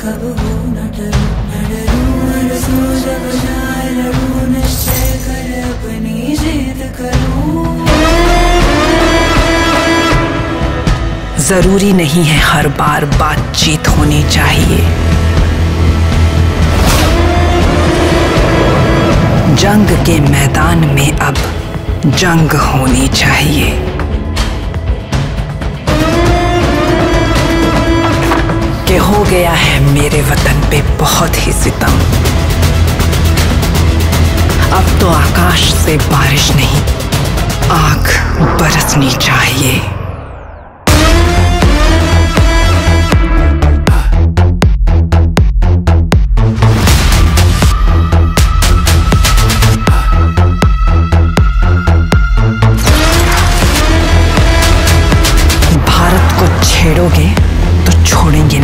कब हो न डरूं बजाए लड़ूं निश्चय कर अपनी जीत ज़रूरी नहीं है हर बार बातचीत होनी चाहिए। जंग के मैदान में अब जंग होनी चाहिए। गया है मेरे वतन पे बहुत ही सितम। अब तो आकाश से बारिश नहीं, आग बरसनी चाहिए। छेड़ोगे तो छोड़ेंगे